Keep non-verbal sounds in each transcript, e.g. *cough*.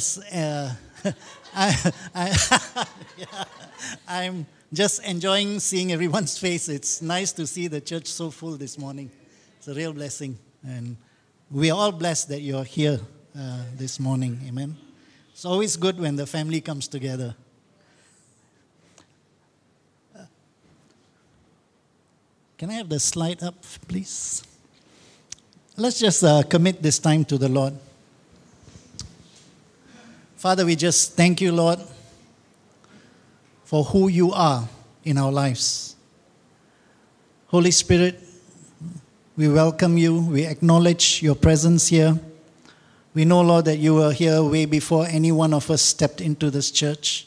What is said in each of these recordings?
I'm just, uh, *laughs* I, I, *laughs* yeah, I'm just enjoying seeing everyone's *laughs* face. It's nice to see the church so full this morning. It's a real blessing. And we are all blessed that you're here uh, this morning. Amen. It's always good when the family comes together. Can I have the slide up, please? Let's just uh, commit this time to the Lord. Father, we just thank you, Lord, for who you are in our lives. Holy Spirit, we welcome you. We acknowledge your presence here. We know, Lord, that you were here way before any one of us stepped into this church.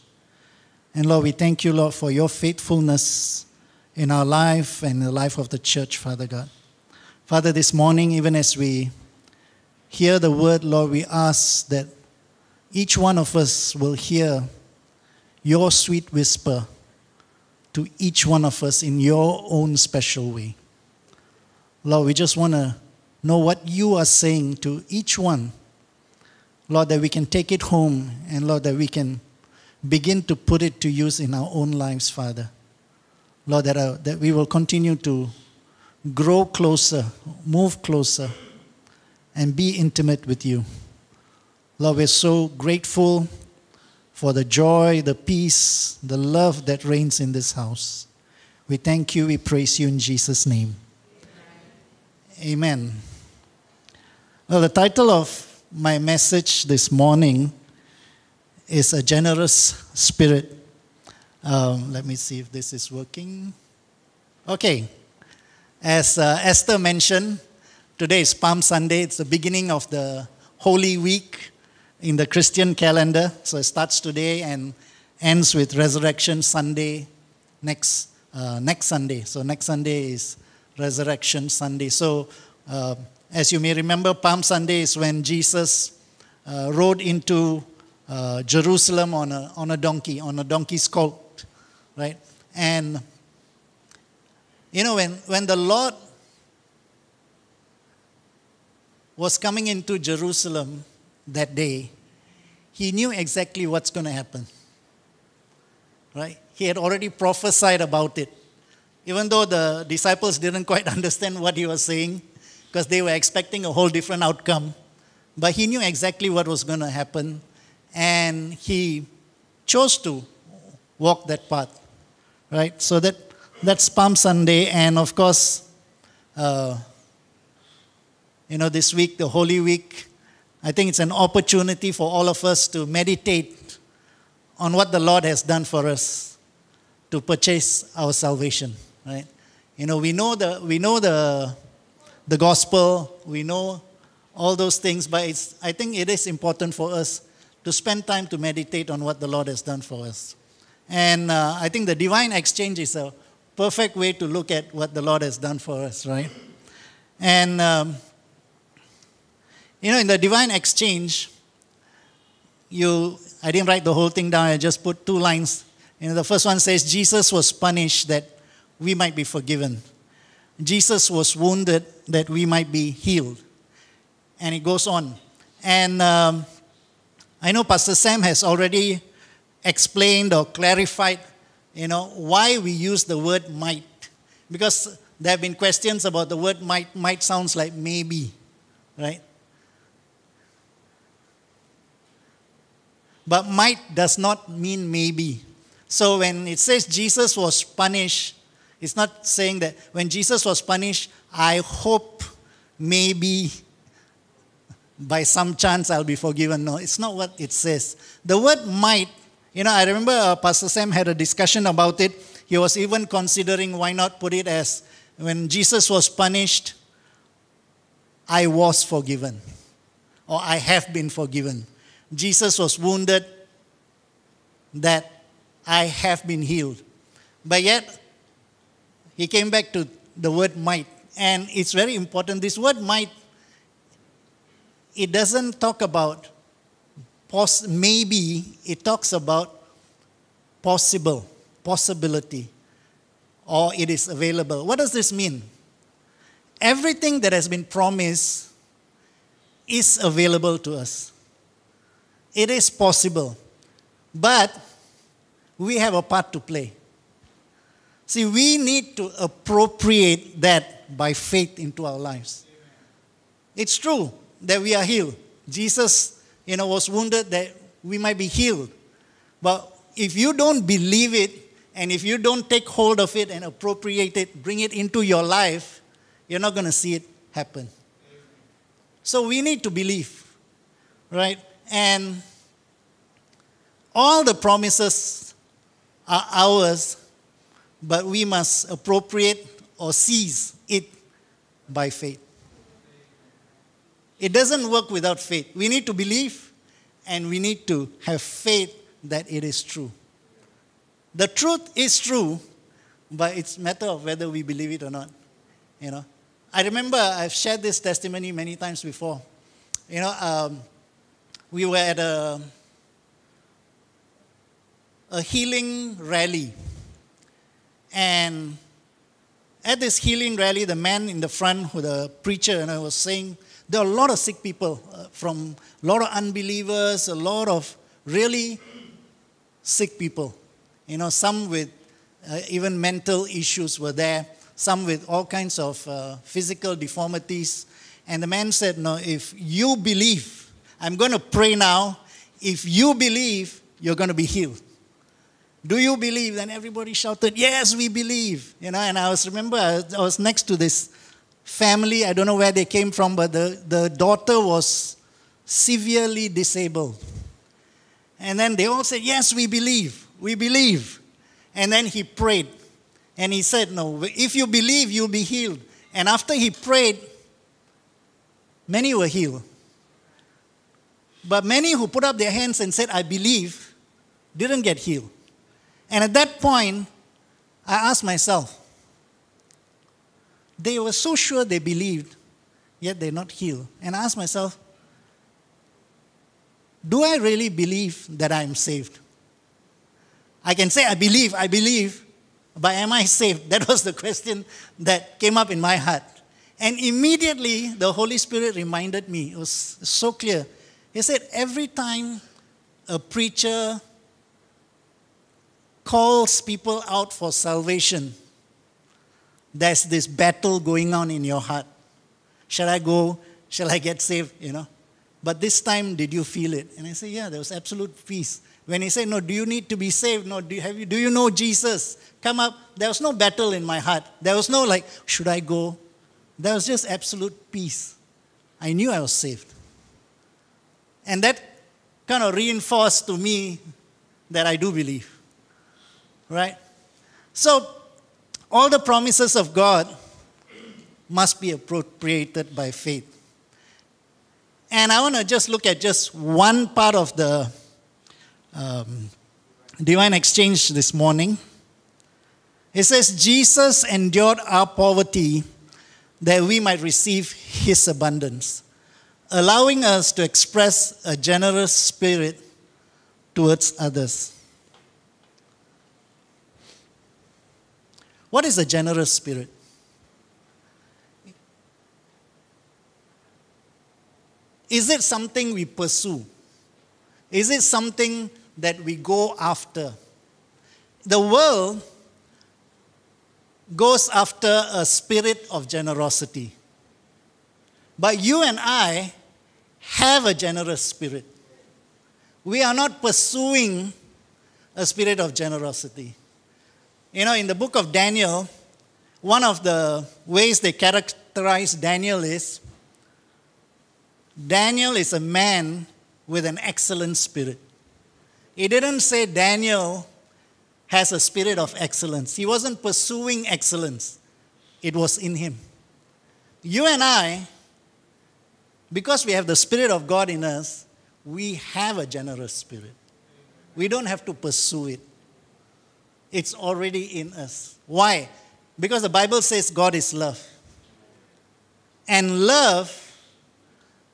And Lord, we thank you, Lord, for your faithfulness in our life and the life of the church, Father God. Father, this morning, even as we hear the word, Lord, we ask that each one of us will hear your sweet whisper to each one of us in your own special way. Lord, we just want to know what you are saying to each one. Lord, that we can take it home and Lord, that we can begin to put it to use in our own lives, Father. Lord, that, uh, that we will continue to grow closer, move closer, and be intimate with you. Lord, we're so grateful for the joy, the peace, the love that reigns in this house. We thank you, we praise you in Jesus' name. Amen. Well, the title of my message this morning is A Generous Spirit. Um, let me see if this is working. Okay. As uh, Esther mentioned, today is Palm Sunday. It's the beginning of the Holy Week in the Christian calendar. So it starts today and ends with Resurrection Sunday next, uh, next Sunday. So next Sunday is Resurrection Sunday. So uh, as you may remember, Palm Sunday is when Jesus uh, rode into uh, Jerusalem on a, on a donkey, on a donkey's colt, right? And you know, when, when the Lord was coming into Jerusalem, that day, he knew exactly what's going to happen. Right? He had already prophesied about it. Even though the disciples didn't quite *laughs* understand what he was saying, because they were expecting a whole different outcome. But he knew exactly what was going to happen, and he chose to walk that path. Right? So that, that's Palm Sunday, and of course, uh, you know, this week, the Holy Week, I think it's an opportunity for all of us to meditate on what the Lord has done for us to purchase our salvation, right? You know, we know the, we know the, the gospel, we know all those things, but it's, I think it is important for us to spend time to meditate on what the Lord has done for us. And uh, I think the divine exchange is a perfect way to look at what the Lord has done for us, right? And um, you know, in the divine exchange, you, I didn't write the whole thing down, I just put two lines. You know, the first one says, Jesus was punished that we might be forgiven. Jesus was wounded that we might be healed. And it goes on. And um, I know Pastor Sam has already explained or clarified, you know, why we use the word might. Because there have been questions about the word might. Might sounds like maybe, right? But might does not mean maybe. So when it says Jesus was punished, it's not saying that when Jesus was punished, I hope maybe by some chance I'll be forgiven. No, it's not what it says. The word might, you know, I remember uh, Pastor Sam had a discussion about it. He was even considering why not put it as when Jesus was punished, I was forgiven, or I have been forgiven. Jesus was wounded that I have been healed. But yet, he came back to the word might. And it's very important. This word might, it doesn't talk about poss- maybe, it talks about possible, possibility, or it is available. What does this mean? Everything that has been promised is available to us It is possible. But we have a part to play. See, we need to appropriate that by faith into our lives. It's true that we are healed. Jesus, you know, was wounded that we might be healed. But if you don't believe it and if you don't take hold of it and appropriate it, bring it into your life, you're not going to see it happen. So we need to believe, right? And all the promises are ours, but we must appropriate or seize it by faith. It doesn't work without faith. We need to believe and we need to have faith that it is true. The truth is true, but it's a matter of whether we believe it or not. You know, I remember I've shared this testimony many times before. You know, um, we were at a a healing rally. And at this healing rally, the man in the front, who the preacher, and I was saying, there are a lot of sick people, uh, from a lot of unbelievers, a lot of really sick people. You know, some with uh, even mental issues were there, some with all kinds of uh, physical deformities. And the man said, No, if you believe, I'm going to pray now. If you believe, you're going to be healed. Do you believe? Then everybody shouted, Yes, we believe. You know, and I was remember I was next to this family. I don't know where they came from, but the, the daughter was severely disabled. And then they all said, Yes, we believe. We believe. And then he prayed. And he said, No, if you believe, you'll be healed. And after he prayed, many were healed. But many who put up their hands and said, I believe, didn't get healed. And at that point, I asked myself, they were so sure they believed, yet they're not healed. And I asked myself, do I really believe that I'm saved? I can say, I believe, I believe, but am I saved? *laughs* That was the question that came up in my heart. And immediately the Holy Spirit reminded me, it was so clear. He said, every time a preacher calls people out for salvation, there's this battle going on in your heart. Shall I go? Shall I get saved? You know. But this time, did you feel it? And I say, yeah, there was absolute peace. When he said, no, do you need to be saved? No, do you, have you, do you know Jesus? Come up. There was no battle in my heart. There was no like, should I go? There was just absolute peace. I knew I was saved. And that kind of reinforced to me that I do believe. Right? So, all the promises of God must be appropriated by faith. And I want to just look at just one part of the um, divine exchange this morning. It says, Jesus endured our poverty that we might receive his abundance, allowing us to express a generous spirit towards others. What is a generous spirit? Is it something we pursue? Is it something that we go after? The world goes after a spirit of generosity. But you and I have a generous spirit. We are not pursuing a spirit of generosity. You know, in the book of Daniel, one of the ways they characterize Daniel is Daniel is a man with an excellent spirit. He didn't say Daniel has a spirit of excellence. He wasn't pursuing excellence, it was in him. You and I, because we have the Spirit of God in us, we have a generous spirit. We don't have to pursue it. It's already in us. Why? Because the Bible says God is love. And love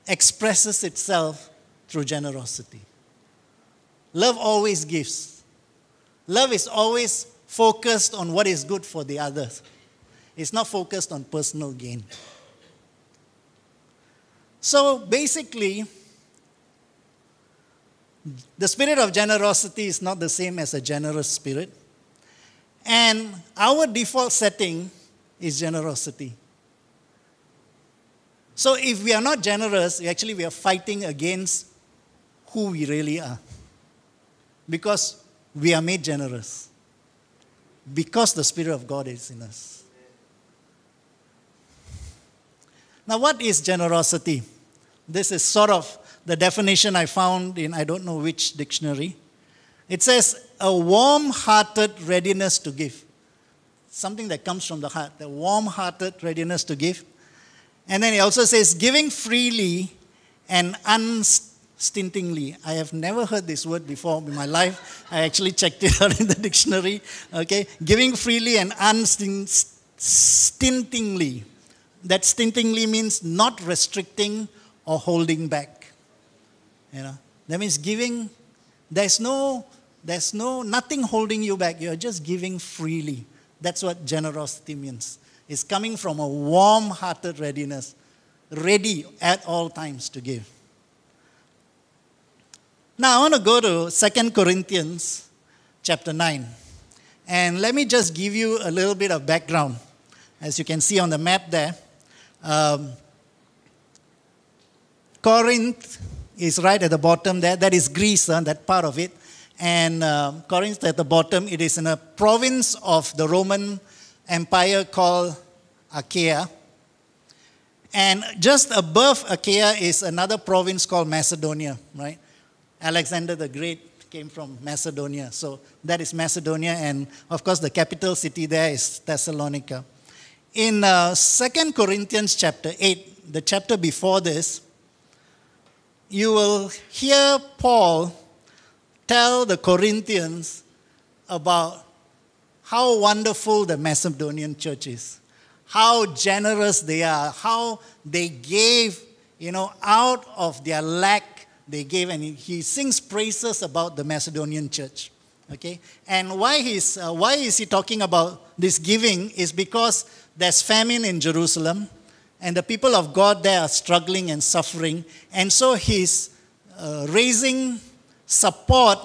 expresses itself through generosity. Love always gives. Love is always focused on what is good for the others. It's not focused on personal gain. So basically, The spirit of generosity is not the same as a generous spirit. And our default setting is generosity. So if we are not generous, actually we are fighting against who we really are. Because we are made generous. Because the Spirit of God is in us. Now, what is generosity? This is sort of the definition I found in I don't know which dictionary. It says a warm hearted readiness to give. Something that comes from the heart, the warm hearted readiness to give. And then it also says giving freely and unstintingly. I have never heard this word before in my life. I actually checked it *laughs* out in the dictionary. Okay, giving freely and unstintingly. That stintingly means not restricting or holding back. You know, that means giving. There's no, there's no nothing holding you back. You're just giving freely. That's what generosity means. It's coming from a warm-hearted readiness, ready at all times to give. Now I want to go to Second Corinthians chapter 9. And let me just give you a little bit of background. As you can see on the map there, um, Corinth is right at the bottom there. That is Greece, uh, that part of it. And uh, Corinth at the bottom, it is in a province of the Roman Empire called Achaia. And just above Achaia is another province called Macedonia, right? Alexander the Great came from Macedonia. So that is Macedonia. And of course, the capital city there is Thessalonica. In uh, 2 Corinthians chapter 8, the chapter before this, you will hear Paul tell the Corinthians about how wonderful the Macedonian church is, how generous they are, how they gave, you know, out of their lack, they gave, and he sings praises about the Macedonian church. Okay, and why he's uh, why is he talking about this giving? Is because there's famine in Jerusalem and the people of God there are struggling and suffering. And so he's uh, raising support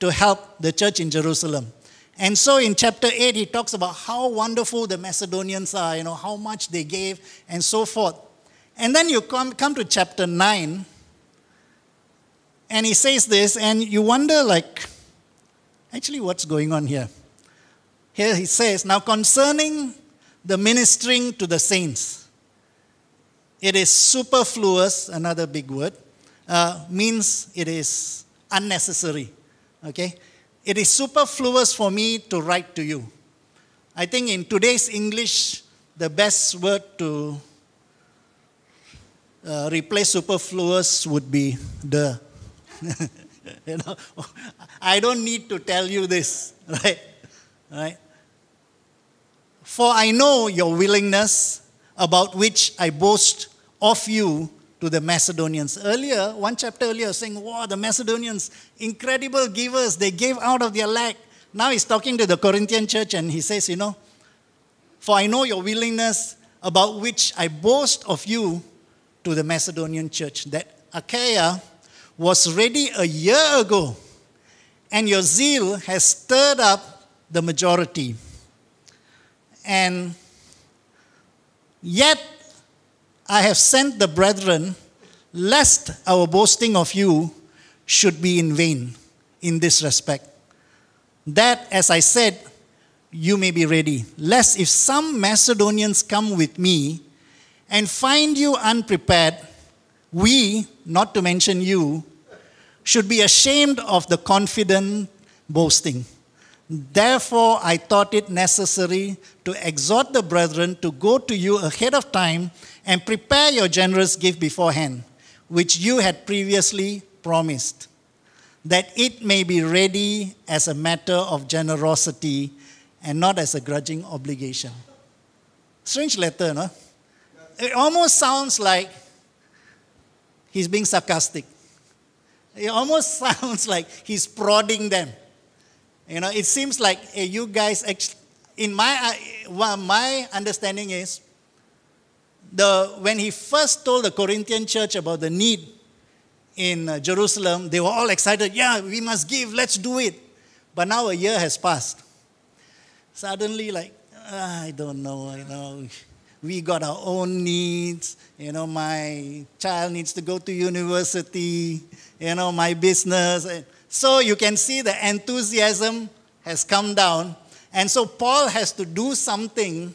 to help the church in Jerusalem. And so in chapter 8, he talks about how wonderful the Macedonians are, you know, how much they gave, and so forth. And then you come, come to chapter 9, and he says this, and you wonder, like, actually, what's going on here? Here he says, Now concerning the ministering to the saints, it is superfluous, another big word, uh, means it is unnecessary. Okay? It is superfluous for me to write to you. I think in today's English, the best word to uh, replace superfluous would be the. *laughs* you know, *laughs* I don't need to tell you this, *laughs* right? Right? For I know your willingness, about which I boast of you to the Macedonians. Earlier, one chapter earlier, saying, Wow, the Macedonians, incredible givers, they gave out of their lack. Now he's talking to the Corinthian church and he says, You know, for I know your willingness about which I boast of you to the Macedonian church, that Achaia was ready a year ago, and your zeal has stirred up the majority. And yet I have sent the brethren, lest our boasting of you should be in vain in this respect. That, as I said, you may be ready, lest if some Macedonians come with me and find you unprepared, we, not to mention you, should be ashamed of the confident boasting. Therefore, I thought it necessary to exhort the brethren to go to you ahead of time and prepare your generous gift beforehand, which you had previously promised, that it may be ready as a matter of generosity and not as a grudging obligation. Strange letter, no? It almost sounds like he's being sarcastic. It almost *laughs* sounds like he's prodding them. You know, it seems like hey, you guys, in my, uh, my understanding is, the, when he first told the Corinthian church about the need, in uh, Jerusalem, they were all excited. Yeah, we must give, let's do it. But now a year has passed. Suddenly, like, ah, I don't know, you know, we got our own needs. You know, my child needs to go to university, you know, my business. So you can see the enthusiasm has come down. And so Paul has to do something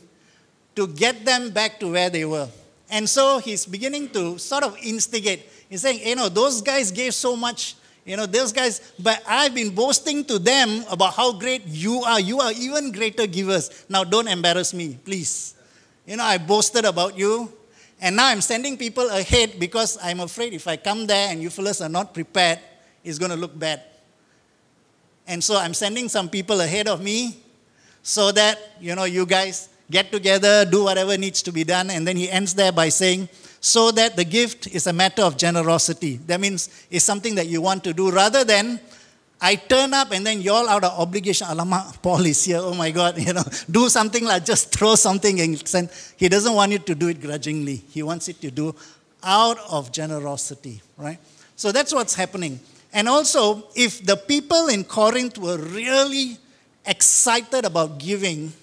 to get them back to where they were. And so he's beginning to sort of instigate. He's saying, you know, those guys gave so much, you know, those guys, but I've been boasting to them about how great you are. You are even greater givers. Now don't embarrass me, please. You know, I boasted about you. And now I'm sending people ahead because I'm afraid if I come there and you fellows are not prepared, it's going to look bad. And so I'm sending some people ahead of me so that, you know, you guys get together, do whatever needs to be done. And then he ends there by saying, so that the gift is a matter of generosity. That means it's something that you want to do rather than I turn up and then y'all out of obligation. Alamak, Paul is here. Oh my God, *laughs* you know, do something like just throw something and send. He doesn't want you to do it grudgingly. He wants it to do out of generosity, right? So that's what's happening. And also, if the people in Corinth were really excited about giving,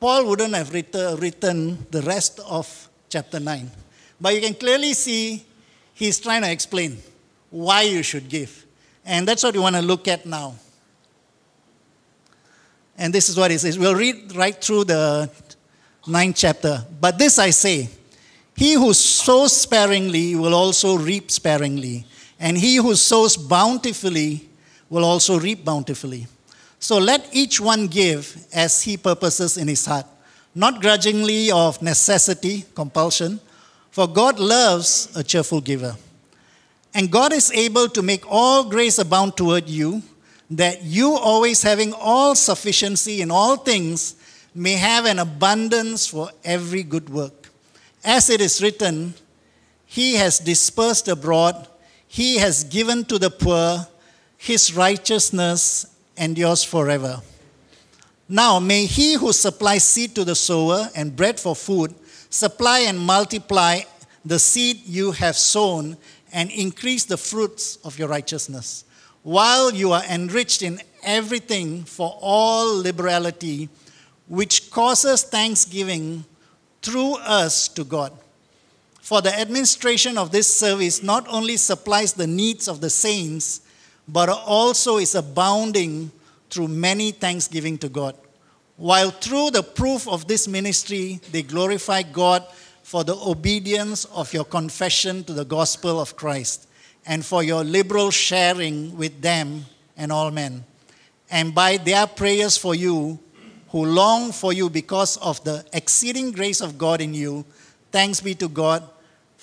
Paul wouldn't have written the rest of chapter 9. But you can clearly see he's trying to explain why you should give. And that's what we want to look at now. And this is what he says. We'll read right through the ninth chapter. But this I say He who sows sparingly will also reap sparingly, and he who sows bountifully will also reap bountifully. So let each one give as he purposes in his heart, not grudgingly of necessity, compulsion, for God loves a cheerful giver. And God is able to make all grace abound toward you, that you, always having all sufficiency in all things, may have an abundance for every good work. As it is written, He has dispersed abroad, He has given to the poor, His righteousness endures forever. Now, may He who supplies seed to the sower and bread for food supply and multiply the seed you have sown and increase the fruits of your righteousness, while you are enriched in everything for all liberality, which causes thanksgiving through us to God. For the administration of this service not only supplies the needs of the saints, but also is abounding through many thanksgiving to God. While through the proof of this ministry, they glorify God for the obedience of your confession to the gospel of Christ and for your liberal sharing with them and all men. And by their prayers for you, who long for you because of the exceeding grace of God in you, thanks be to God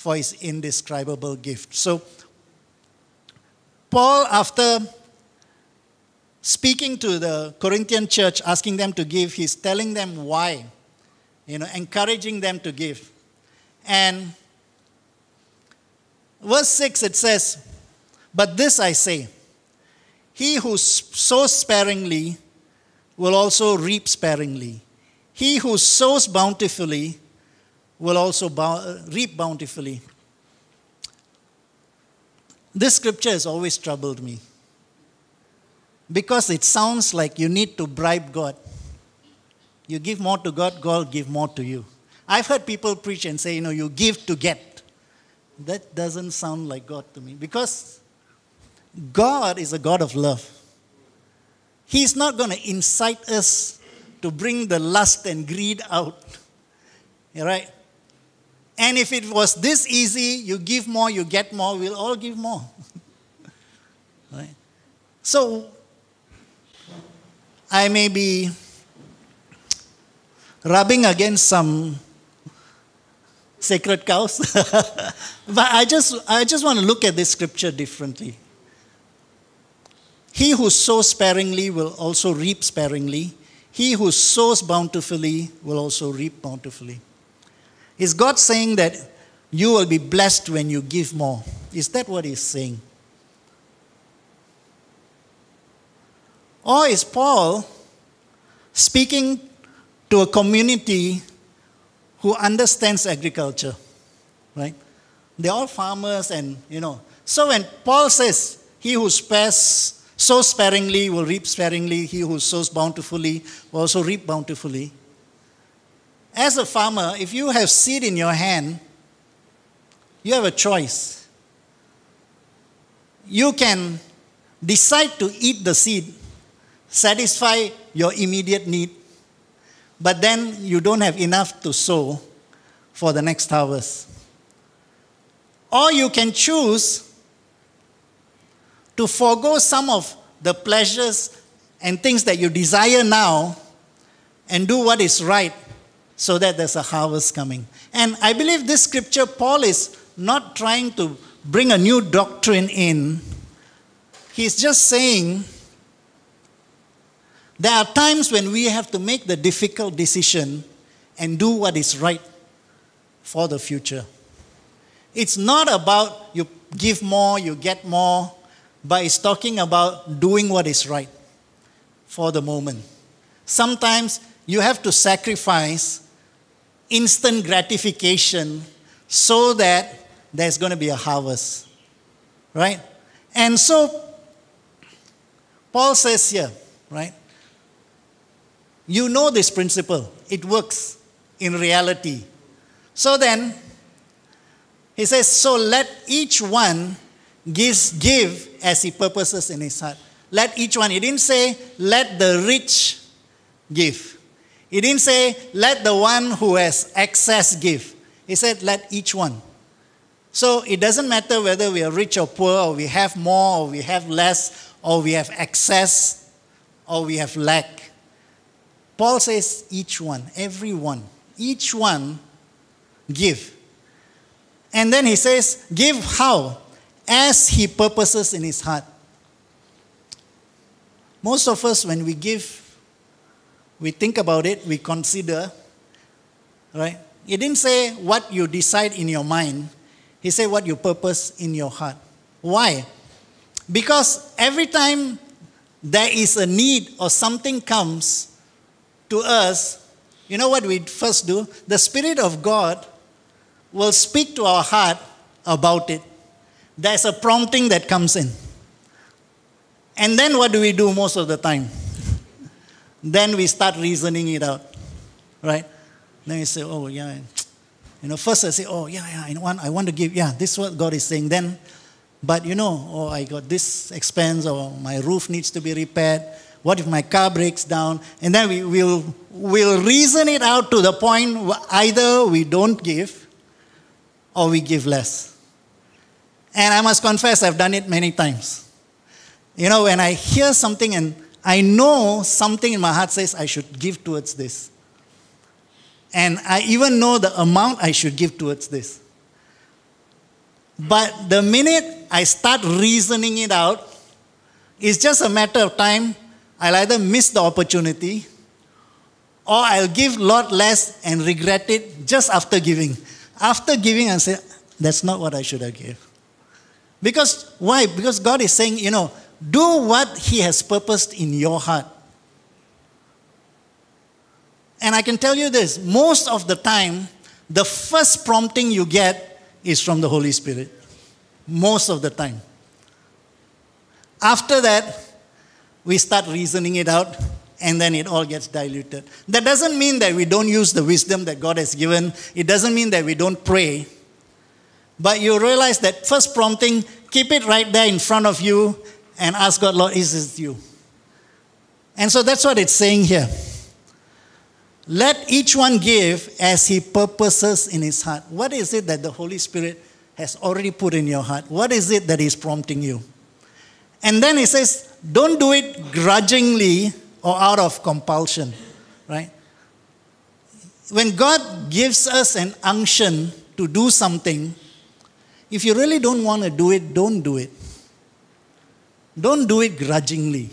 for his indescribable gift. So, Paul, after speaking to the Corinthian church, asking them to give, he's telling them why, you know, encouraging them to give. And verse 6 it says, But this I say, he who sows sparingly will also reap sparingly. He who sows bountifully will also uh, reap bountifully. This scripture has always troubled me because it sounds like you need to bribe God. You give more to God, God will give more to you. I've heard people preach and say, you know, you give to get. That doesn't sound like God to me because God is a God of love. He's not going to incite us to bring the lust and greed out. Right? And if it was this easy, you give more, you get more, we'll all give more. *laughs* right? So, I may be rubbing against some sacred cows. *laughs* but I just, I just want to look at this scripture differently. He who sows sparingly will also reap sparingly. He who sows bountifully will also reap bountifully. Is God saying that you will be blessed when you give more? Is that what He's saying? Or is Paul speaking to a community who understands agriculture, right? They're all farmers and, you know, So when Paul says, He who spares, sows sparingly will reap sparingly, he who sows bountifully will also reap bountifully. As a farmer, if you have seed in your hand, you have a choice. You can decide to eat the seed, satisfy your immediate need, but then you don't have enough to sow for the next harvest. Or you can choose to forego some of the pleasures and things that you desire now and do what is right so that there's a harvest coming. And I believe this scripture, Paul is not trying to bring a new doctrine in. He's just saying there are times when we have to make the difficult decision and do what is right for the future. It's not about you give more, you get more, but it's talking about doing what is right for the moment. Sometimes you have to sacrifice instant gratification so that there's going to be a harvest. Right? And so, Paul says here, right? You know this principle, it works in reality. So then, he says, So let each one give as he purposes in his heart. Let each one, he didn't say, let the rich give. He didn't say, let the one who has excess give. He said, let each one. So it doesn't matter whether we are rich or poor, or we have more, or we have less, or we have excess, or we have lack. Paul says, each one, every one, each one give. And then he says, give how? As he purposes in his heart. Most of us, when we give, we think about it, we consider, right? He didn't say what you decide in your mind, he said what you purpose in your heart. Why? Because every time there is a need or something comes to us, you know what we first do? The Spirit of God will speak to our heart about it. There's a prompting that comes in. And then what do we do most of the time? Then we start reasoning it out, right? Then we say, oh, yeah. You know, first I say, oh, yeah, yeah, I want, I want to give, yeah, this is what God is saying. Then, but you know, oh, I got this expense, or my roof needs to be repaired. What if my car breaks down? And then we will we'll reason it out to the point either we don't give or we give less. And I must confess, I've done it many times. You know, when I hear something and I know something in my heart says I should give towards this. And I even know the amount I should give towards this. But the minute I start reasoning it out, it's just a matter of time. I'll either miss the opportunity or I'll give a lot less and regret it just after giving. After giving, I say, that's not what I should have given. Because why? Because God is saying, you know, do what He has purposed in your heart. And I can tell you this most of the time, the first prompting you get is from the Holy Spirit. Most of the time. After that, we start reasoning it out and then it all gets diluted. That doesn't mean that we don't use the wisdom that God has given, it doesn't mean that we don't pray. But you realize that first prompting, keep it right there in front of you and ask God, Lord, is this you? And so that's what it's saying here. Let each one give as he purposes in his heart. What is it that the Holy Spirit has already put in your heart? What is it that is prompting you? And then he says, don't do it grudgingly or out of compulsion, right? When God gives us an unction to do something, if you really don't want to do it, don't do it. Don't do it grudgingly.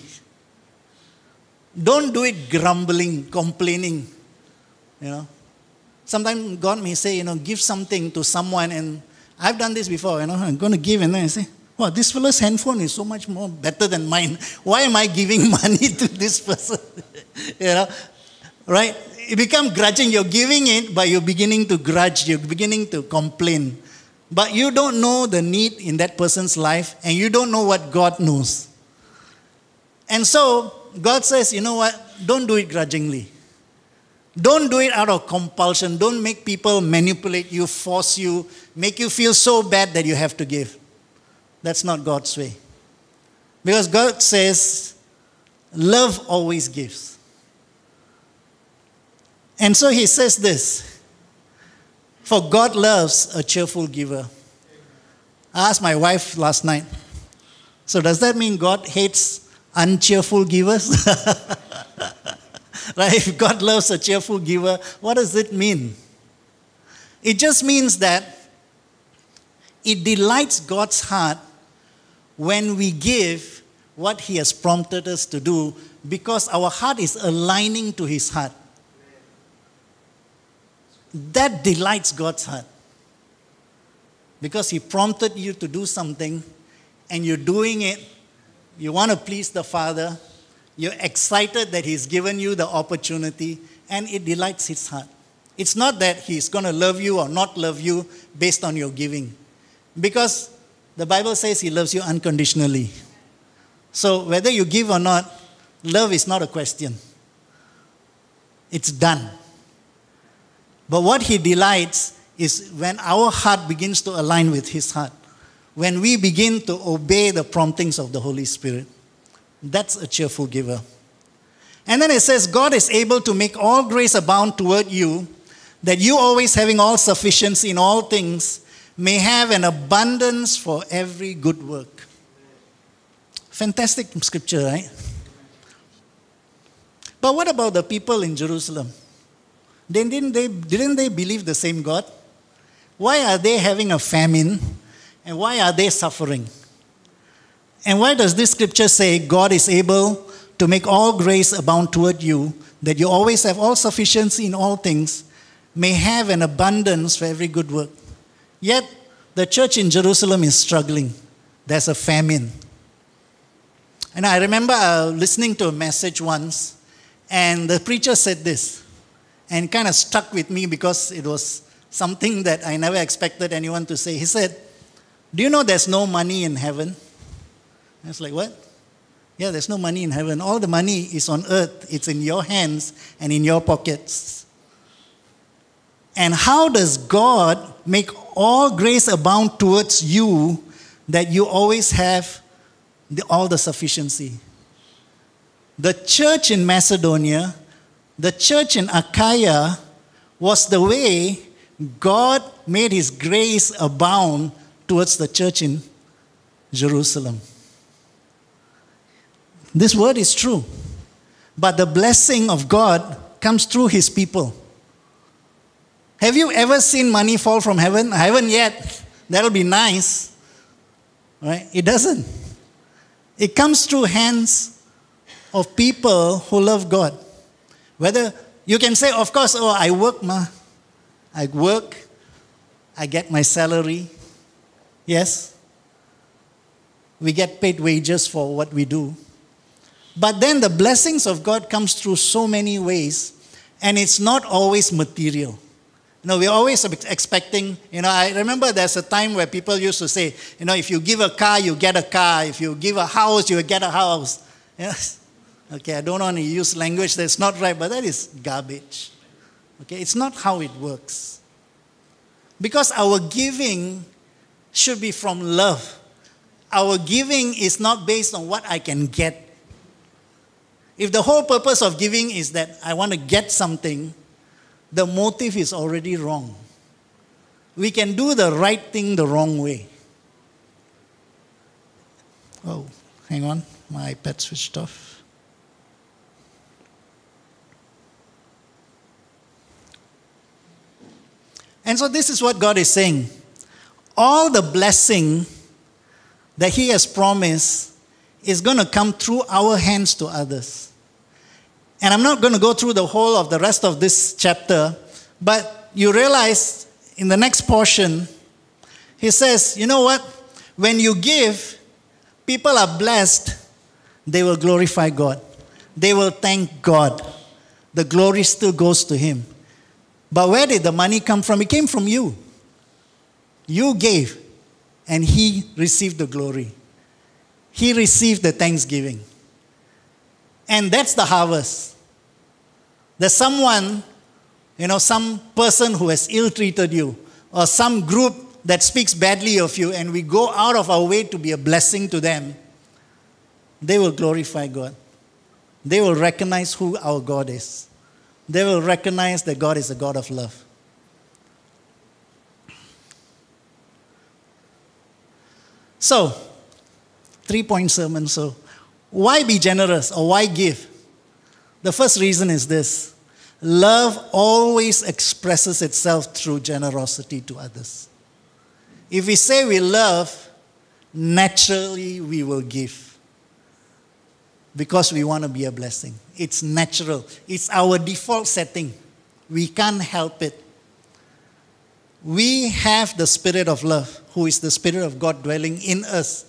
Don't do it grumbling, complaining. You know, sometimes God may say, you know, give something to someone, and I've done this before. You know, I'm going to give, and then I say, well, this fellow's handphone is so much more better than mine. Why am I giving *laughs* money to this person? *laughs* you know, right? It becomes grudging. You're giving it, but you're beginning to grudge. You're beginning to complain. But you don't know the need in that person's life and you don't know what God knows. And so God says, you know what? Don't do it grudgingly. Don't do it out of compulsion. Don't make people manipulate you, force you, make you feel so bad that you have to give. That's not God's way. Because God says, love always gives. And so he says this For God loves a cheerful giver. I asked my wife last night, so does that mean God hates uncheerful givers? *laughs* right? If God loves a cheerful giver, what does it mean? It just means that it delights God's heart when we give what He has prompted us to do because our heart is aligning to His heart. That delights God's heart. Because He prompted you to do something and you're doing it, you want to please the Father, you're excited that He's given you the opportunity, and it delights His heart. It's not that He's going to love you or not love you based on your giving. Because the Bible says He loves you unconditionally. So whether you give or not, love is not a question. It's done. But what He delights is when our heart begins to align with His heart, when we begin to obey the promptings of the Holy Spirit. That's a cheerful giver. And then it says, God is able to make all grace abound toward you, that you always having all sufficiency in all things may have an abundance for every good work. Fantastic scripture, right? But what about the people in Jerusalem? Didn't they, didn't they believe the same God? Why are they having a famine? And why are they suffering? And why does this scripture say God is able to make all grace abound toward you, that you always have all sufficiency in all things, may have an abundance for every good work? Yet the church in Jerusalem is struggling. There's a famine. And I remember uh, listening to a message once, and the preacher said this, and kind of stuck with me because it was something that I never expected anyone to say. He said, Do you know there's no money in heaven? I was like, what? Yeah, there's no money in heaven. All the money is on earth, it's in your hands and in your pockets. And how does God make all grace abound towards you that you always have the, all the sufficiency? The church in Macedonia, the church in Achaia was the way God made his grace abound towards the church in Jerusalem. This word is true. But the blessing of God comes through his people. Have you ever seen money fall from heaven? I haven't yet. That'll be nice. Right? It doesn't. It comes through hands of people who love God. Whether you can say, of course, oh, I work, ma. I work, I get my salary. Yes. We get paid wages for what we do. But then the blessings of God comes through so many ways, and it's not always material. You know, we're always expecting, you know, I remember there's a time where people used to say, you know, if you give a car, you get a car. If you give a house, you get a house. Yes. Okay, I don't want to use language that's not right, but that is garbage. Okay, it's not how it works. Because our giving should be from love. Our giving is not based on what I can get if the whole purpose of giving is that I want to get something, the motive is already wrong. We can do the right thing the wrong way. Oh, hang on, my iPad switched off. And so, this is what God is saying. All the blessing that He has promised is going to come through our hands to others. And I'm not going to go through the whole of the rest of this chapter, but you realize in the next portion, he says, you know what? When you give, people are blessed, they will glorify God. They will thank God. The glory still goes to Him. But where did the money come from? It came from you. You gave, and he received the glory. He received the thanksgiving. And that's the harvest. There's someone, you know, some person who has ill treated you, or some group that speaks badly of you, and we go out of our way to be a blessing to them, they will glorify God. They will recognize who our God is. They will recognize that God is a God of love. So, three point sermon. So, why be generous or why give? The first reason is this love always expresses itself through generosity to others. If we say we love, naturally we will give because we want to be a blessing. It's natural, it's our default setting. We can't help it. We have the Spirit of love, who is the Spirit of God dwelling in us.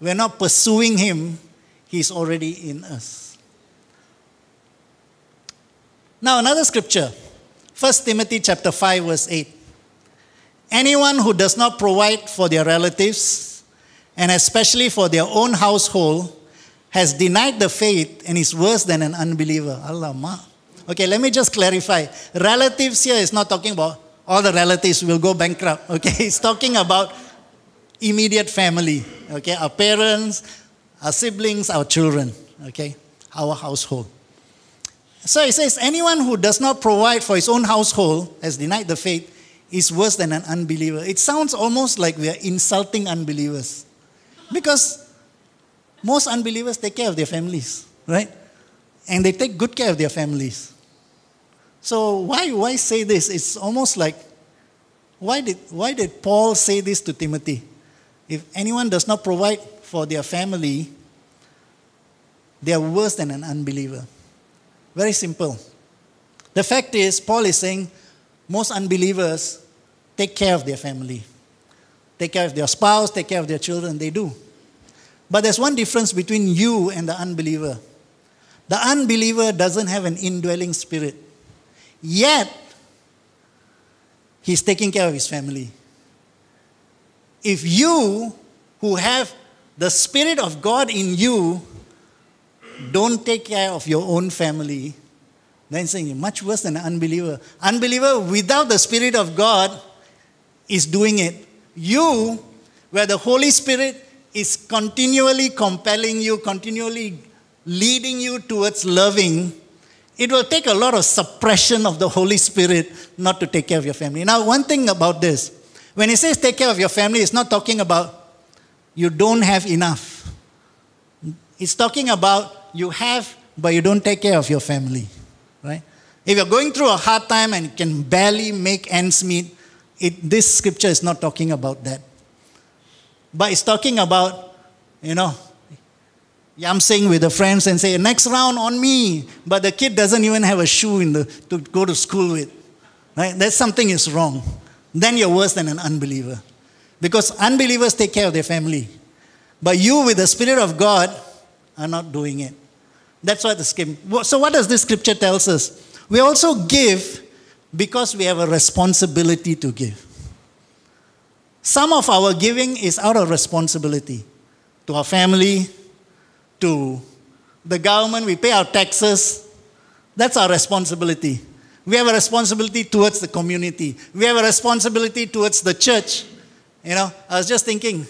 We're not pursuing Him, He's already in us. Now, another scripture 1 Timothy chapter 5, verse 8. Anyone who does not provide for their relatives, and especially for their own household, has denied the faith and is worse than an unbeliever. Allah ma. Okay, let me just clarify. Relatives here is not talking about all the relatives will go bankrupt. *laughs* Okay, it's talking about immediate family. Okay, our parents, our siblings, our children. Okay, our household. So it says, anyone who does not provide for his own household has denied the faith is worse than an unbeliever. It sounds almost like we are insulting unbelievers. Because most unbelievers take care of their families, right? And they take good care of their families. So why, why say this? It's almost like, why did, why did Paul say this to Timothy? If anyone does not provide for their family, they are worse than an unbeliever. Very simple. The fact is, Paul is saying most unbelievers take care of their family, take care of their spouse, take care of their children. They do. But there's one difference between you and the unbeliever. The unbeliever doesn't have an indwelling spirit, yet, he's taking care of his family. If you, who have the Spirit of God in you, don't take care of your own family, then saying you're much worse than an unbeliever. Unbeliever without the Spirit of God is doing it. You, where the Holy Spirit is continually compelling you, continually leading you towards loving, it will take a lot of suppression of the Holy Spirit not to take care of your family. Now, one thing about this when he says take care of your family, it's not talking about you don't have enough. It's talking about you have, but you don't take care of your family, right? If you're going through a hard time and can barely make ends meet, it, this scripture is not talking about that. But it's talking about, you know, yamsing with the friends and say, next round on me. But the kid doesn't even have a shoe in the, to go to school with. Right? That something is wrong. Then you're worse than an unbeliever. Because unbelievers take care of their family. But you, with the Spirit of God, are not doing it. That's what the scripture. So, what does this scripture tells us? We also give because we have a responsibility to give. Some of our giving is out of responsibility to our family, to the government. We pay our taxes. That's our responsibility. We have a responsibility towards the community. We have a responsibility towards the church. You know, I was just thinking,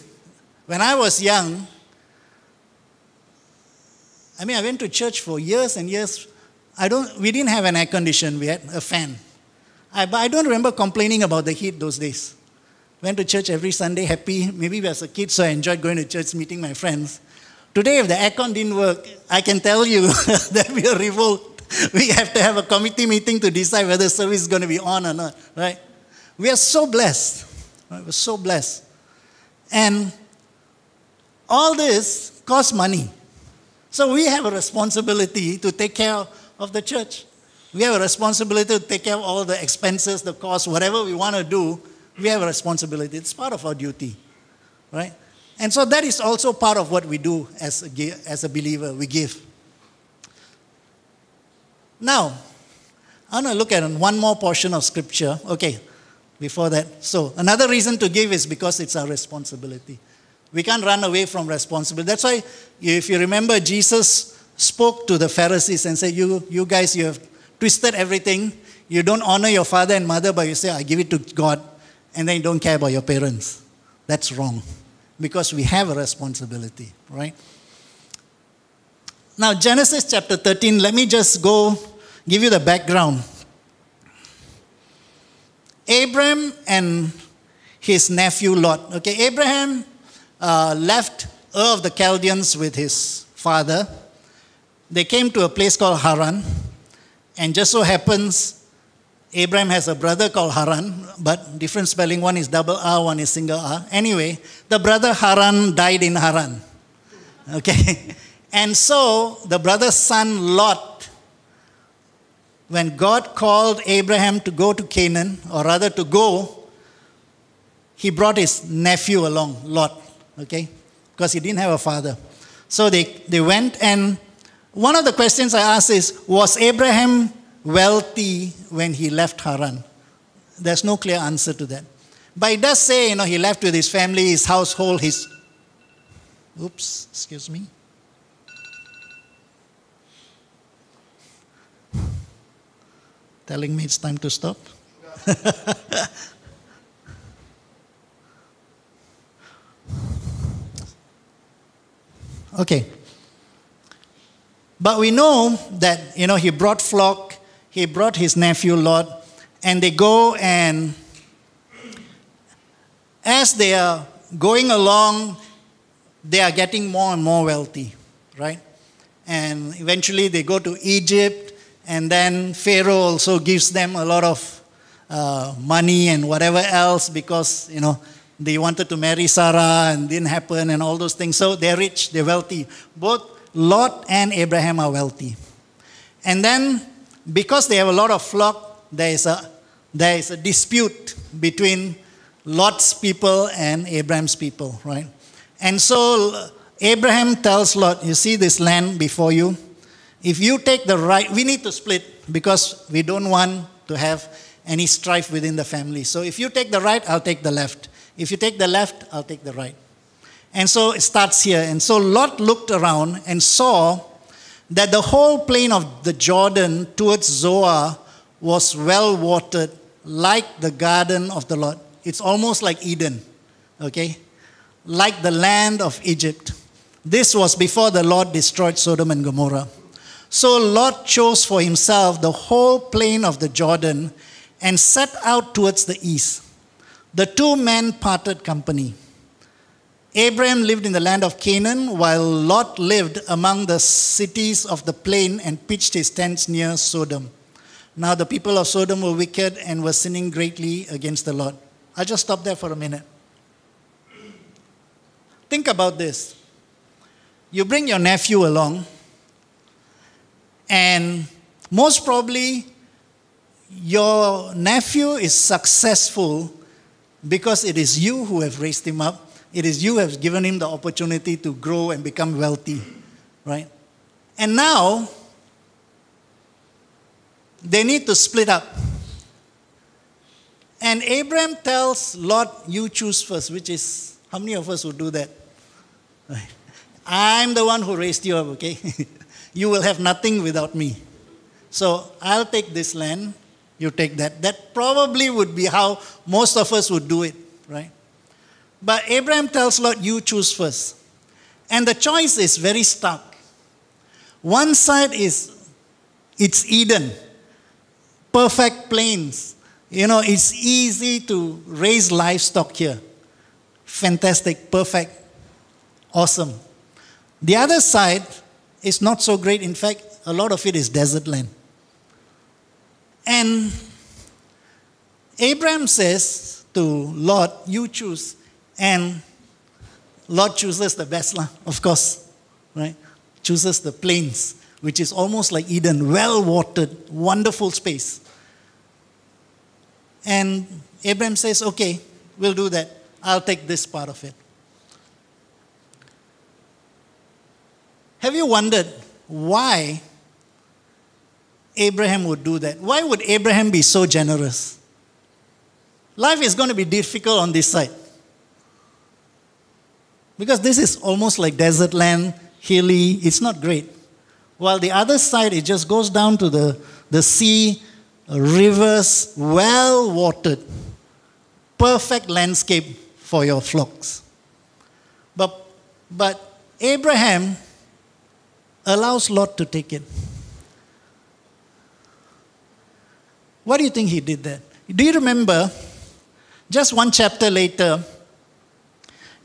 when I was young, I mean, I went to church for years and years. I don't, we didn't have an air condition, we had a fan. I, but I don't remember complaining about the heat those days. Went to church every Sunday, happy. Maybe as a kid, so I enjoyed going to church, meeting my friends. Today, if the aircon didn't work, I can tell you *laughs* that we are revolt. We have to have a committee meeting to decide whether service is going to be on or not, right? We are so blessed. Right? We're so blessed. And all this costs money. So we have a responsibility to take care of the church. We have a responsibility to take care of all the expenses, the costs, whatever we want to do we have a responsibility. It's part of our duty, right? And so that is also part of what we do as a, as a believer. We give. Now, I want to look at one more portion of scripture. Okay, before that. So, another reason to give is because it's our responsibility. We can't run away from responsibility. That's why, if you remember, Jesus spoke to the Pharisees and said, You, you guys, you have twisted everything. You don't honor your father and mother, but you say, I give it to God, and then you don't care about your parents. That's wrong because we have a responsibility, right? Now, Genesis chapter 13, let me just go give you the background. Abram and his nephew Lot. Okay, Abraham uh, left Ur of the Chaldeans with his father. They came to a place called Haran, and just so happens Abraham has a brother called Haran, but different spelling. One is double R, one is single R. Anyway, the brother Haran died in Haran. Okay? *laughs* And so the brother's son Lot, when God called Abraham to go to Canaan, or rather to go, he brought his nephew along, Lot, okay? Because he didn't have a father. So they, they went, and one of the questions I asked is Was Abraham wealthy when he left Haran? There's no clear answer to that. But it does say, you know, he left with his family, his household, his. Oops, excuse me. telling me it's time to stop. *laughs* okay. But we know that, you know, he brought flock, he brought his nephew Lot, and they go and as they are going along, they are getting more and more wealthy, right? And eventually they go to Egypt and then Pharaoh also gives them a lot of uh, money and whatever else because, you know, they wanted to marry Sarah and didn't happen and all those things. So they're rich, they're wealthy. Both Lot and Abraham are wealthy. And then, because they have a lot of flock, there is a, there is a dispute between Lot's people and Abraham's people, right? And so Abraham tells Lot, You see this land before you? If you take the right, we need to split because we don't want to have any strife within the family. So if you take the right, I'll take the left. If you take the left, I'll take the right. And so it starts here. And so Lot looked around and saw that the whole plain of the Jordan towards Zoar was well watered, like the garden of the Lord. It's almost like Eden, okay? Like the land of Egypt. This was before the Lord destroyed Sodom and Gomorrah. So Lot chose for himself the whole plain of the Jordan and set out towards the east. The two men parted company. Abraham lived in the land of Canaan, while Lot lived among the cities of the plain and pitched his tents near Sodom. Now the people of Sodom were wicked and were sinning greatly against the Lord. I'll just stop there for a minute. Think about this. You bring your nephew along, and most probably, your nephew is successful because it is you who have raised him up. It is you have given him the opportunity to grow and become wealthy, right? And now, they need to split up. And Abraham tells Lot, You choose first, which is, how many of us would do that? *laughs* I'm the one who raised you up, okay? *laughs* You will have nothing without me. So I'll take this land, you take that. That probably would be how most of us would do it, right? But Abraham tells Lot, You choose first. And the choice is very stark. One side is it's Eden, perfect plains. You know, it's easy to raise livestock here. Fantastic, perfect, awesome. The other side is not so great. In fact, a lot of it is desert land. And Abraham says to Lot, You choose. And Lot chooses the best, of course, right? Chooses the plains, which is almost like Eden, well watered, wonderful space. And Abraham says, Okay, we'll do that. I'll take this part of it. Have you wondered why Abraham would do that? Why would Abraham be so generous? life is going to be difficult on this side. Because this is almost like desert land, hilly, it's not great. While the other side, it just goes down to the, the sea, rivers, well watered, perfect landscape for your flocks. But, but Abraham allows Lot to take it. What do you think he did there? Do you remember just one chapter later,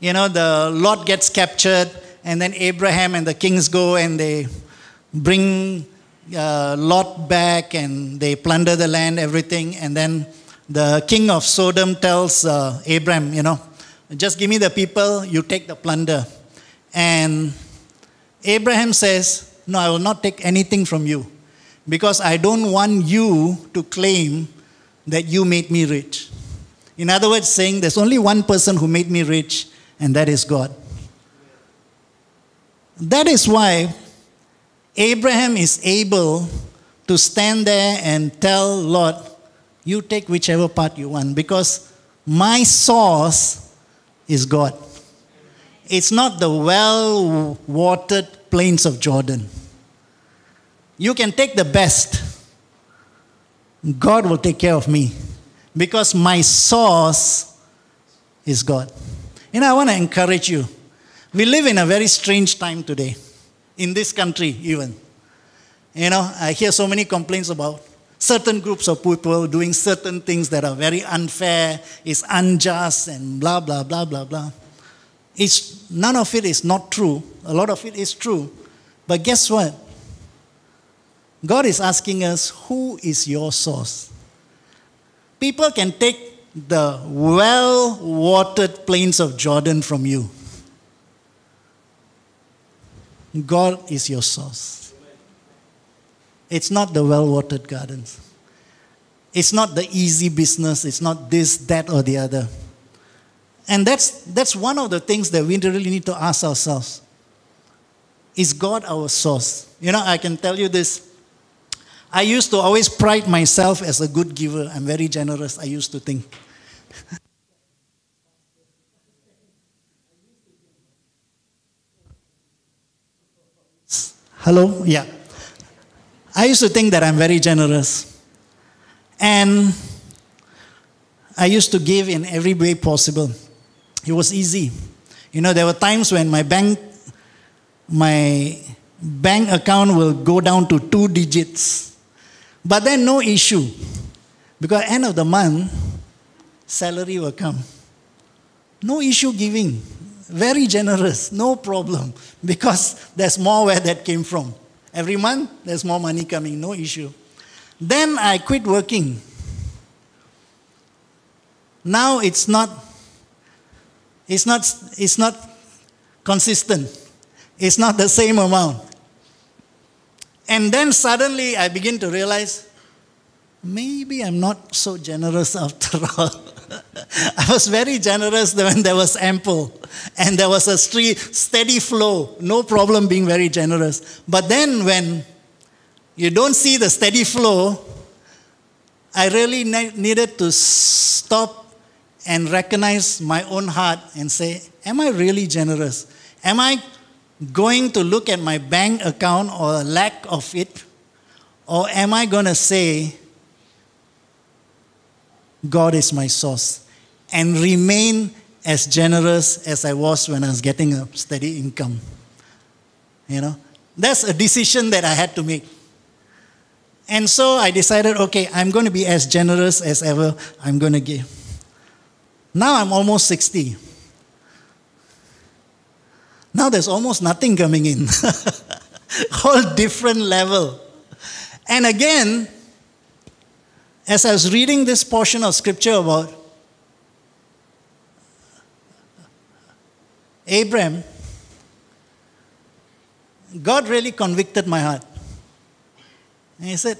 you know, the Lot gets captured, and then Abraham and the kings go and they bring uh, Lot back and they plunder the land, everything. And then the king of Sodom tells uh, Abraham, you know, just give me the people, you take the plunder. And Abraham says, No, I will not take anything from you because I don't want you to claim that you made me rich. In other words, saying there's only one person who made me rich, and that is God. That is why Abraham is able to stand there and tell Lot, You take whichever part you want, because my source is God. It's not the well watered plains of Jordan. You can take the best, God will take care of me because my source is God. You know, I want to encourage you. We live in a very strange time today, in this country, even. You know, I hear so many complaints about certain groups of people doing certain things that are very unfair, is unjust, and blah, blah, blah, blah, blah. It's, none of it is not true. A lot of it is true. But guess what? God is asking us, who is your source? People can take the well watered plains of Jordan from you. God is your source. It's not the well watered gardens. It's not the easy business. It's not this, that, or the other. And that's, that's one of the things that we really need to ask ourselves. Is God our source? You know, I can tell you this. I used to always pride myself as a good giver. I'm very generous, I used to think. Hello? Yeah. I used to think that I'm very generous. And I used to give in every way possible. It was easy. You know, there were times when my bank, my bank account will go down to two digits. But then no issue. Because end of the month, salary will come. No issue giving. Very generous, no problem. *laughs* Because there's more where that came from. Every month, there's more money coming, no issue. Then I quit working. Now it's not it's not, it's not consistent. It's not the same amount. And then suddenly I begin to realize maybe I'm not so generous *laughs* after all. I was very generous when there was ample and there was a steady flow, no problem being very generous. But then when you don't see the steady flow, I really ne- needed to stop and recognize my own heart and say, Am I really generous? Am I going to look at my bank account or lack of it? Or am I going to say, God is my source and remain as generous as I was when I was getting a steady income? You know, that's a decision that I had to make. And so I decided, okay, I'm going to be as generous as ever I'm going to give. Now I'm almost 60. Now there's almost nothing coming in. *laughs* Whole different level. And again, as I was reading this portion of scripture about Abraham, God really convicted my heart. And He said,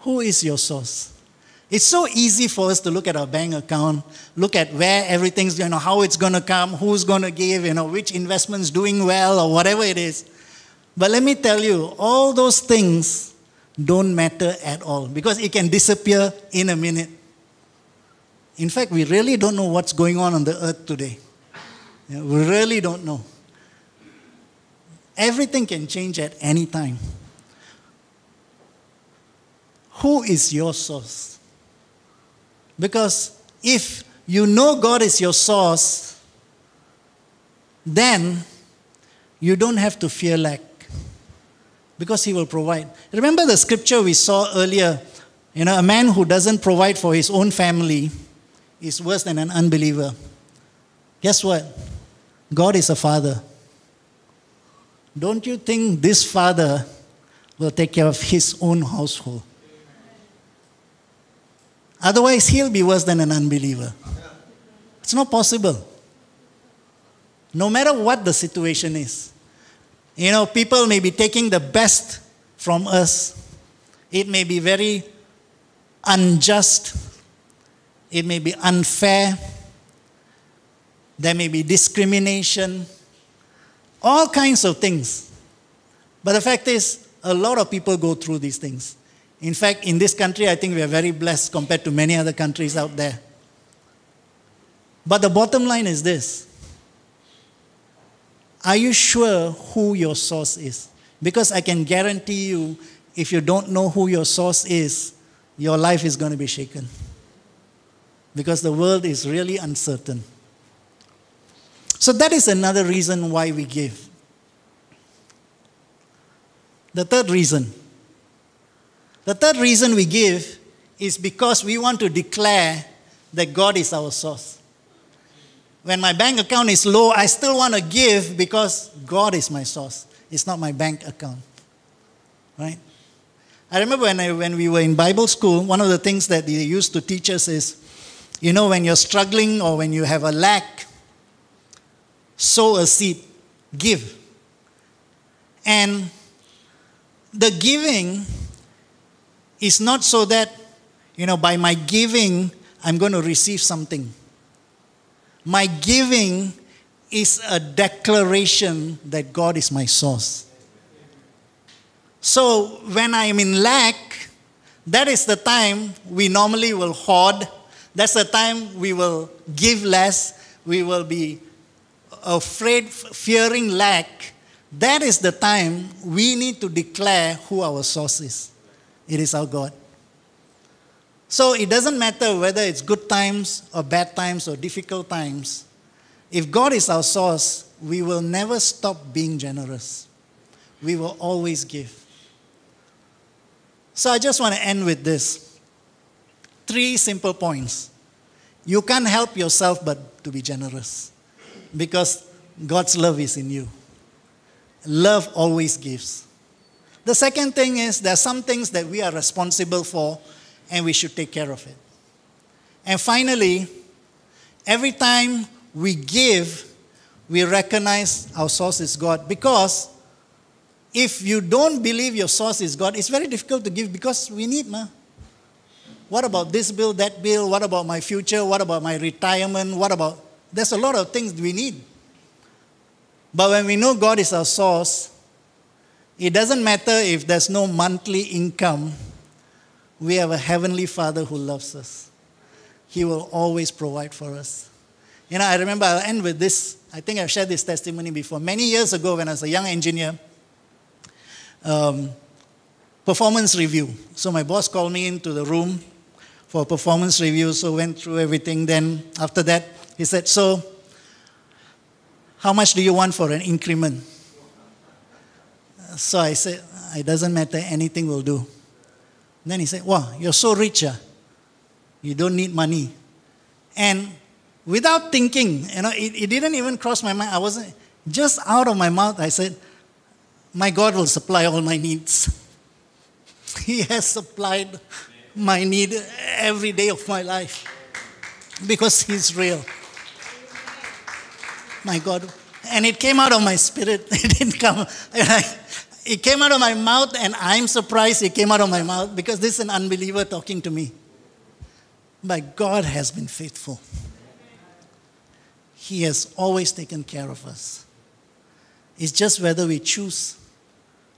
Who is your source? It's so easy for us to look at our bank account, look at where everything's, you know, how it's going to come, who's going to give, you know, which investment's doing well or whatever it is. But let me tell you, all those things don't matter at all because it can disappear in a minute. In fact, we really don't know what's going on on the earth today. We really don't know. Everything can change at any time. Who is your source? Because if you know God is your source, then you don't have to fear lack because He will provide. Remember the scripture we saw earlier you know, a man who doesn't provide for his own family is worse than an unbeliever. Guess what? God is a father. Don't you think this father will take care of his own household? Otherwise, he'll be worse than an unbeliever. It's not possible. No matter what the situation is. You know, people may be taking the best from us. It may be very unjust. It may be unfair. There may be discrimination. All kinds of things. But the fact is, a lot of people go through these things. In fact, in this country, I think we are very blessed compared to many other countries out there. But the bottom line is this Are you sure who your source is? Because I can guarantee you, if you don't know who your source is, your life is going to be shaken. Because the world is really uncertain. So that is another reason why we give. The third reason the third reason we give is because we want to declare that God is our source. When my bank account is low, I still want to give because God is my source. It's not my bank account. Right? I remember when, I, when we were in Bible school, one of the things that they used to teach us is you know, when you're struggling or when you have a lack, sow a seed, give. And the giving is not so that, you know, by my giving, I'm going to receive something. My giving is a declaration that God is my source. So when I am in lack, that is the time we normally will hoard. That's the time we will give less. We will be afraid, fearing lack. That is the time we need to declare who our source is. It is our God. So it doesn't matter whether it's good times or bad times or difficult times. If God is our source, we will never stop being generous. We will always give. So I just want to end with this three simple points. You can't help yourself but to be generous because God's love is in you. Love always gives. The second thing is there are some things that we are responsible for and we should take care of it. And finally, every time we give, we recognize our source is God because if you don't believe your source is God, it's very difficult to give because we need, ma. What about this bill, that bill? What about my future? What about my retirement? What about. There's a lot of things we need. But when we know God is our source, it doesn't matter if there's no monthly income, we have a heavenly Father who loves us. He will always provide for us. You know, I remember I'll end with this. I think I've shared this testimony before. Many years ago, when I was a young engineer, um, performance review. So my boss called me into the room for performance review. So went through everything. Then after that, he said, "So, how much do you want for an increment?" So I said, It doesn't matter, anything will do. then he said, Wow, you're so rich. Uh. You don't need money. And without thinking, you know, it, it didn't even cross my mind. I wasn't, just out of my mouth, I said, My God will supply all my needs. *laughs* he has supplied my need every day of my life because He's real. My God. And it came out of my spirit. *laughs* It didn't come *laughs* it came out of my mouth, and I'm surprised it came out of my mouth because this is an unbeliever talking to me. But God has been faithful. He has always taken care of us. It's just whether we choose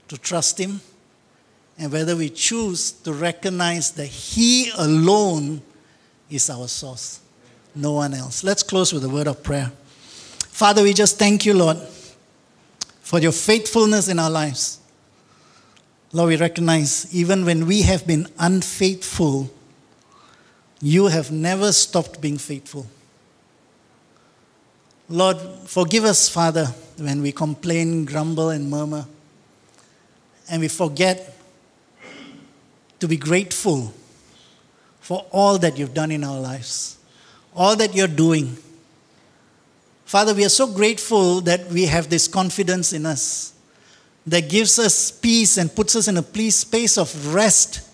to trust Him and whether we choose to recognize that He alone is our source. no one else. Let's close with a word of prayer. Father, we just thank you, Lord, for your faithfulness in our lives. Lord, we recognize even when we have been unfaithful, you have never stopped being faithful. Lord, forgive us, Father, when we complain, grumble, and murmur, and we forget to be grateful for all that you've done in our lives, all that you're doing. Father, we are so grateful that we have this confidence in us that gives us peace and puts us in a please space of rest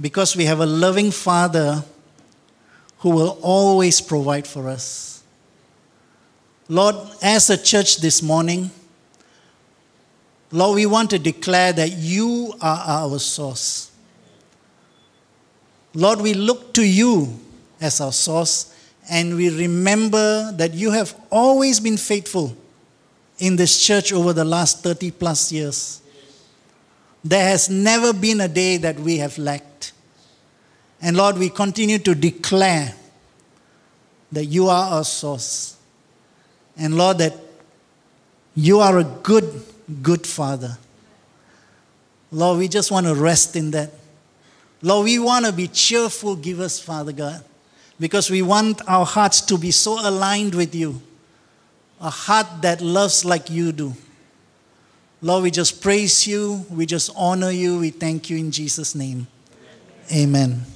because we have a loving Father who will always provide for us. Lord, as a church this morning, Lord, we want to declare that you are our source. Lord, we look to you as our source and we remember that you have always been faithful in this church over the last 30 plus years. There has never been a day that we have lacked. And Lord, we continue to declare that you are our source. And Lord, that you are a good, good Father. Lord, we just want to rest in that. Lord, we want to be cheerful givers, Father God, because we want our hearts to be so aligned with you, a heart that loves like you do. Lord, we just praise you, we just honor you, we thank you in Jesus' name. Amen. Amen.